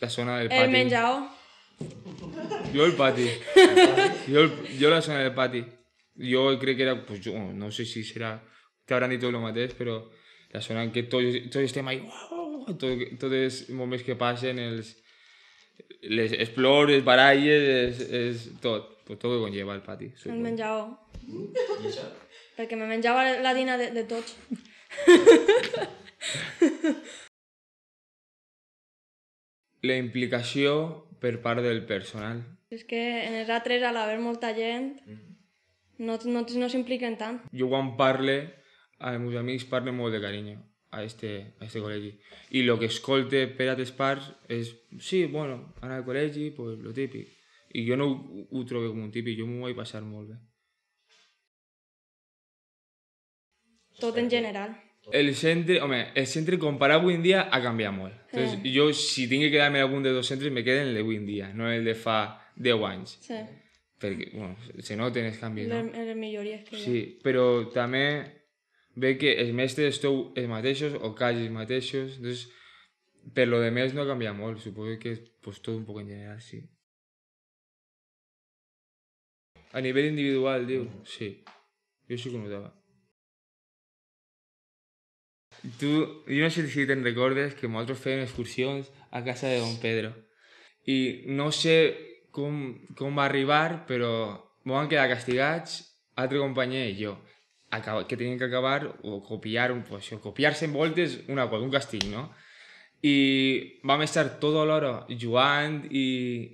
la zona del El pati. menjador. Jo el pati. jo, el, jo la zona del pati. Jo crec que era, pues, jo, no sé si serà, t'hauran dit tot el mateix, però la zona en què tots, tots estem ahí, uau, tot, tots els moments que passen, els, les explors, les baralles, és, és tot, pues, tot que conlleva el pati. El suposo. menjador. I això? Perquè me menjava la dina de, de tots. La implicació per part del personal. És que en els altres, a l'haver molta gent, no, no, no s'impliquen tant. Jo quan parle, als meus amics parle molt de carinyo a este, a este col·legi. I el que escolte per altres parts és, sí, bueno, anar al col·legi, pues lo típic. I jo no ho, ho trobo com un típic, jo m'ho vaig passar molt bé. Tot en general. El centre, home, el centre comparat avui en dia ha canviat molt. Entonces, Eh. jo, si tinc que quedar-me en algun dels dos centres, me quedo en el d'avui en dia, no el de fa 10 anys. Sí. Perquè, bueno, se noten els canvis, no? Les millories que hi ha. Sí, però també ve que els mestres esteu els mateixos o quasi els mateixos, entonces, per lo de més no ha canviat molt, suposo que pues, tot un poc en general, sí. A nivell individual, diu, sí, jo sí que ho notava. Tu, jo no sé si te'n recordes que nosaltres fèiem excursions a casa de Don Pedro. I no sé com, com va arribar, però vam quedar castigats, altre company i jo, acaba, que tenien que acabar o copiar, pues, copiar-se en voltes una cosa, un castig, no? I vam estar tota l'hora jugant i,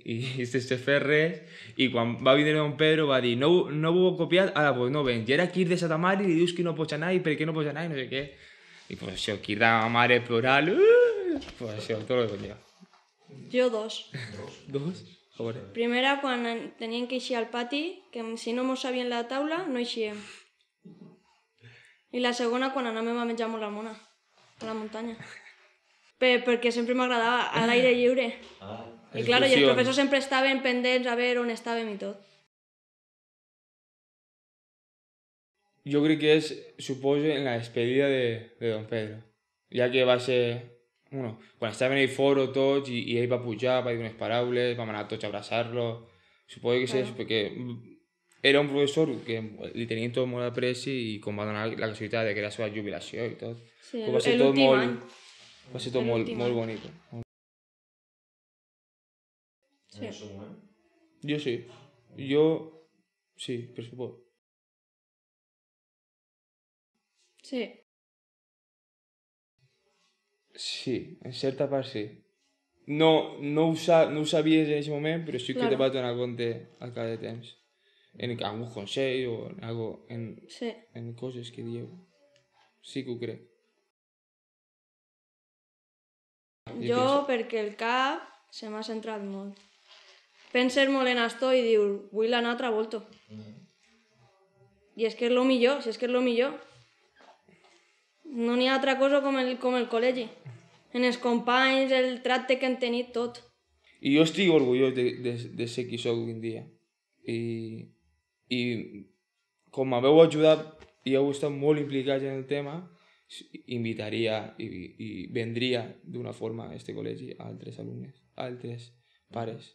i, i sense fer res i quan va vindre Don Pedro va dir no, no ho heu copiat, ara pues no vens i ara aquí de Santa Mare li dius que no pots anar i per què no pots anar i no sé què i pues aquí de la mare plorant uh, pues això, tot el que conlleva Jo dos. dos? Veure. Primera, quan en- tenien que eixir al pati, que si no mos sabien la taula, no eixíem. I la segona, quan anàvem a menjar molt a Mona, a la muntanya. Per, perquè sempre m'agradava a l'aire lliure. Ah, I clar, i els professors sempre estaven pendents a veure on estàvem i tot. Jo crec que és, suposo, en la despedida de, de Don Pedro. Ja que va ser... Bueno, quan estaven en el foro tots i, i ell va pujar, va dir unes paraules, vam anar tots a abraçar-lo. Suposo que és Claro. això, perquè era un professor que li tenien tot molt apreci i com va donar la casualitat de que era la seva jubilació i tot. Sí, Pues va ser el- tot molt, any. va ser tot molt, molt bonic. Sí. el. Jo sí. Jo... Sí, per suposo. Sí. Sí, en certa part sí. No, no, ho, sa no ho sabies en aquest moment, però sí que Claro. te vas donar compte al cap de temps. En algun consell o en, algo, en, Sí. en coses que dieu. Sí que ho crec. Jo, perquè el cap se m'ha centrat molt. Penses molt en esto i dius, vull anar a altra volta. I és que és lo millor, si és que és lo millor. No n'hi ha altra cosa com el, com el col·legi. En els companys, el tracte que han tenit, tot. I jo estic orgullós de, de, de ser qui sóc en dia. I, i com m'heu ajudat i heu estat molt implicats en el tema, invitaria i, i vendria d'una forma a este col·legi a altres alumnes, a altres pares.